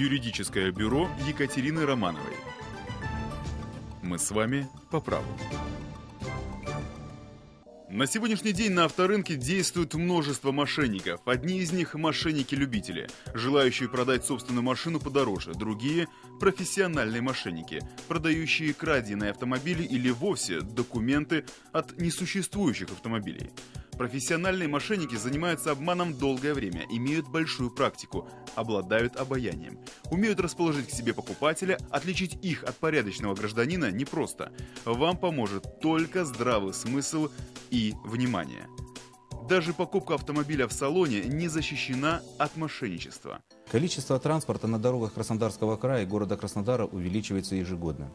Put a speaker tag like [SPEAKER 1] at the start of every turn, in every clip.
[SPEAKER 1] Юридическое бюро Екатерины Романовой. Мы с вами по праву. На сегодняшний день на авторынке действует множество мошенников. Одни из них – мошенники-любители, желающие продать собственную машину подороже. Другие – профессиональные мошенники, продающие краденые автомобили или вовсе документы от несуществующих автомобилей. Профессиональные мошенники занимаются обманом долгое время, имеют большую практику, обладают обаянием. Умеют расположить к себе покупателя, отличить их от порядочного гражданина непросто. Вам поможет только здравый смысл и внимание. Даже покупка автомобиля в салоне не защищена от мошенничества.
[SPEAKER 2] Количество транспорта на дорогах Краснодарского края и города Краснодара увеличивается ежегодно.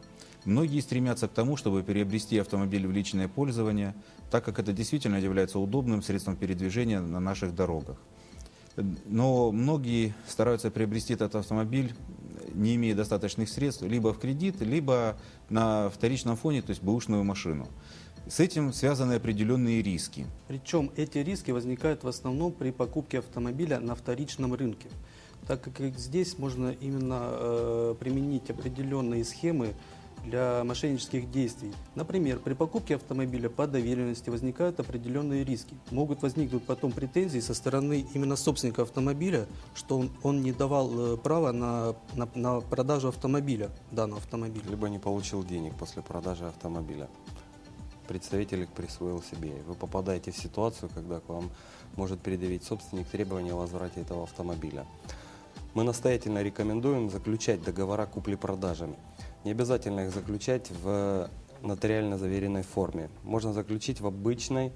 [SPEAKER 2] Многие стремятся к тому, чтобы приобрести автомобиль в личное пользование, так как это действительно является удобным средством передвижения на наших дорогах. Но многие стараются приобрести этот автомобиль, не имея достаточных средств, либо в кредит, либо на вторичном фоне, то есть бэушную машину. С этим связаны определенные риски.
[SPEAKER 3] Причем эти риски возникают в основном при покупке автомобиля на вторичном рынке, так как здесь можно именно э, применить определенные схемы для мошеннических действий. Например, при покупке автомобиля по доверенности возникают определенные риски. Могут возникнуть потом претензии со стороны именно собственника автомобиля, что он, он не давал э, права на, на, на продажу автомобиля, данного автомобиля.
[SPEAKER 4] Либо не получил денег после продажи автомобиля. Представитель их присвоил себе. Вы попадаете в ситуацию, когда к вам может предъявить собственник требования о возврате этого автомобиля. Мы настоятельно рекомендуем заключать договора купли-продажи. Не обязательно их заключать в нотариально заверенной форме. Можно заключить в обычной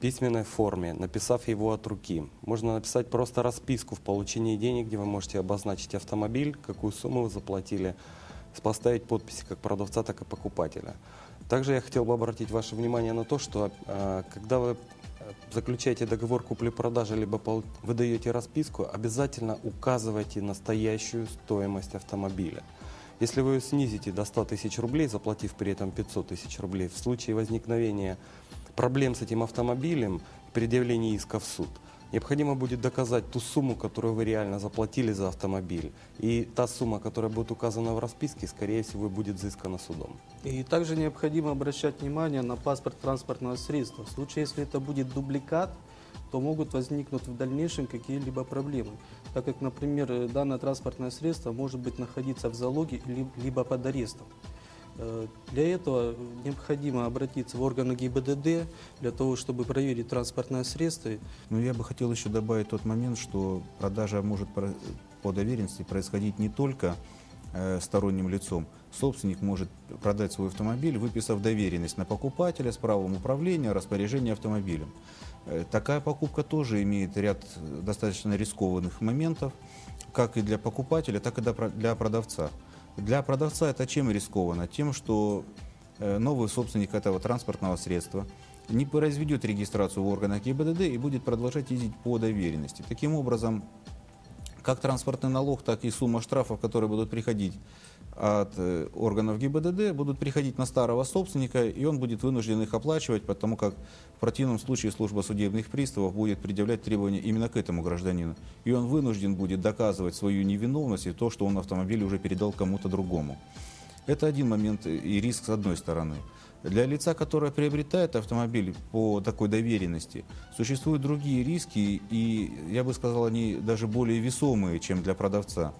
[SPEAKER 4] письменной форме, написав его от руки. Можно написать просто расписку в получении денег, где вы можете обозначить автомобиль, какую сумму вы заплатили, поставить подписи как продавца, так и покупателя. Также я хотел бы обратить ваше внимание на то, что э, когда вы заключаете договор купли-продажи, либо выдаете расписку, обязательно указывайте настоящую стоимость автомобиля. Если вы ее снизите до 100 тысяч рублей, заплатив при этом 500 тысяч рублей, в случае возникновения проблем с этим автомобилем, предъявления иска в суд, необходимо будет доказать ту сумму, которую вы реально заплатили за автомобиль. И та сумма, которая будет указана в расписке, скорее всего, будет взыскана судом.
[SPEAKER 3] И также необходимо обращать внимание на паспорт транспортного средства. В случае, если это будет дубликат, то могут возникнуть в дальнейшем какие-либо проблемы, так как, например, э, данное транспортное средство может быть находиться в залоге либо под арестом. Э, для этого необходимо обратиться в органы ГИБДД для того, чтобы проверить транспортное средство.
[SPEAKER 2] Ну, я бы хотел еще добавить тот момент, что продажа может по доверенности происходить не только э, сторонним лицом. Собственник может продать свой автомобиль, выписав доверенность на покупателя с правом управления, распоряжения автомобилем. Э, такая покупка тоже имеет ряд достаточно рискованных моментов, как и для покупателя, так и для продавца. Для продавца это чем рискованно? Тем, что э, новый собственник этого транспортного средства не произведет регистрацию в органах ГИБДД и будет продолжать ездить по доверенности. Таким образом, как транспортный налог, так и сумма штрафов, которые будут приходить от э, органов ГИБДД будут приходить на старого собственника, и он будет вынужден их оплачивать, потому как в противном случае служба судебных приставов будет предъявлять требования именно к этому гражданину. И он вынужден будет доказывать свою невиновность и то, что он автомобиль уже передал кому-то другому. Это один момент и риск с одной стороны. Для лица, которое приобретает автомобиль по такой доверенности, существуют другие риски, и я бы сказал, они даже более весомые, чем для продавца.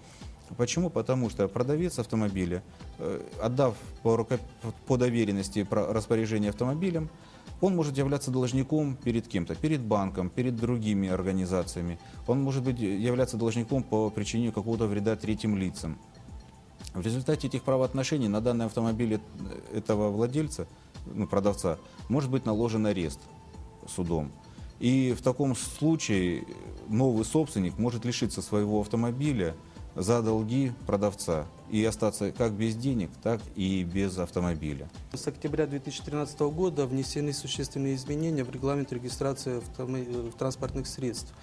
[SPEAKER 2] Почему? Потому что продавец автомобиля, э, отдав по, доверенности распоряжение автомобилем, он может являться должником перед кем-то, перед банком, перед другими организациями. Он может быть являться должником по причинению какого-то вреда третьим лицам. В результате этих правоотношений на данный автомобиль этого владельца, ну, продавца, может быть наложен арест судом. И в таком случае новый собственник может лишиться своего автомобиля, за долги продавца и остаться как без денег, так и без автомобиля.
[SPEAKER 3] С октября 2013 года внесены существенные изменения в регламент регистрации э, транспортных средств.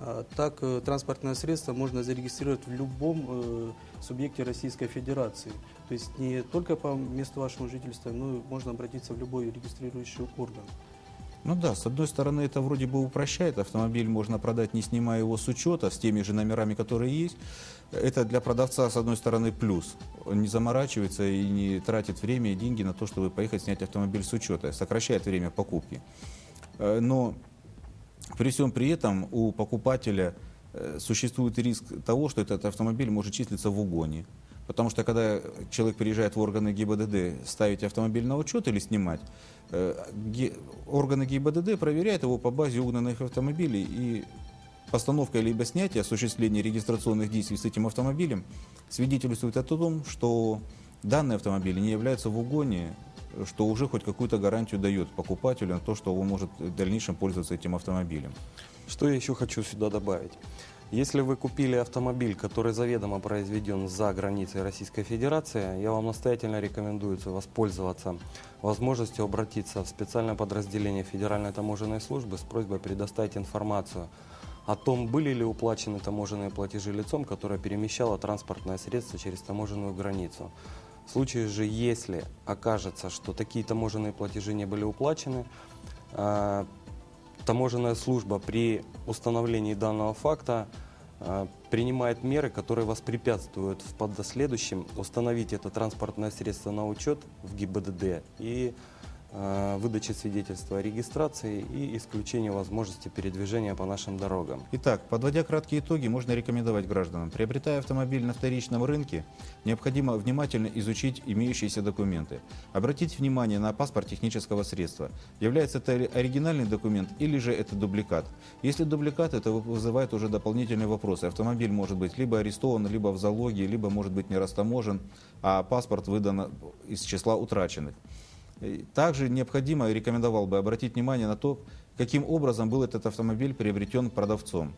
[SPEAKER 3] А, так, э, транспортное средство можно зарегистрировать в любом э, субъекте Российской Федерации. То есть не только по месту вашего жительства, но можно обратиться в любой регистрирующий орган.
[SPEAKER 2] Ну да, с одной стороны, это вроде бы упрощает. Автомобиль можно продать, не снимая его с учета, с теми же номерами, которые есть. Это для продавца, с одной стороны, плюс. Он не заморачивается и не тратит время и деньги на то, чтобы поехать снять автомобиль с учета. Сокращает время покупки. Э, Но при всем при этом у покупателя э, существует риск того, что этот автомобиль может числиться в угоне. Потому что когда человек приезжает в органы ГИБДД ставить автомобиль на учет или снимать, э, органы ГИБДД проверяют его по базе угнанных автомобилей и постановка либо снятие, осуществление регистрационных действий с этим автомобилем свидетельствует о том, что данный автомобиль не является в угоне, что уже хоть какую-то гарантию дает покупателю на то, что он может в дальнейшем пользоваться этим автомобилем.
[SPEAKER 4] Что я еще хочу сюда добавить? Если вы купили автомобиль, который заведомо произведен за границей Российской Федерации, я вам настоятельно рекомендую воспользоваться возможностью обратиться в специальное подразделение Федеральной таможенной службы с просьбой предоставить информацию о том, были ли уплачены таможенные платежи лицом, которое перемещало транспортное средство через таможенную границу. В случае же, если окажется, что такие таможенные платежи не были уплачены, а, таможенная служба при установлении данного факта а, принимает меры, которые воспрепятствуют в последующем установить это транспортное средство на учет в ГИБДД и а, выдаче свидетельства о регистрации и исключению возможности передвижения по нашим дорогам.
[SPEAKER 2] Итак, подводя краткие итоги, можно рекомендовать гражданам, приобретая автомобиль на вторичном рынке, необходимо внимательно изучить имеющиеся документы. Обратить внимание на паспорт технического средства. Является это оригинальный документ или же это дубликат? Если дубликат, это вызывает уже дополнительные вопросы. Автомобиль может быть либо арестован, либо в залоге, либо может быть не растаможен, а паспорт выдан из числа утраченных. Также необходимо, и рекомендовал бы обратить внимание на то, каким образом был этот автомобиль приобретен продавцом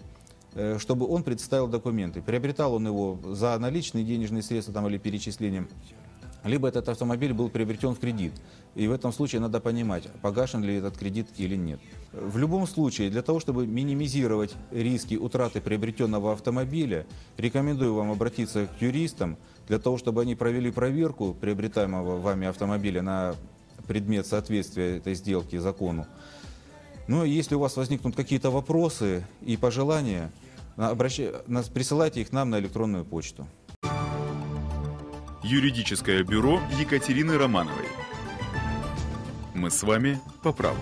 [SPEAKER 2] э, чтобы он представил документы. Приобретал он его за наличные денежные средства там, или перечислением, либо этот автомобиль был приобретен в кредит. И в этом случае надо понимать, погашен ли этот кредит или нет. В любом случае, для того, чтобы минимизировать риски утраты приобретенного автомобиля, рекомендую вам обратиться к юристам, для того, чтобы они провели проверку приобретаемого вами автомобиля на предмет соответствия этой сделки закону. Ну, и если у вас возникнут какие-то вопросы и пожелания, обращай- присылайте их нам на электронную почту.
[SPEAKER 1] Юридическое бюро Екатерины Романовой. Мы с вами по праву.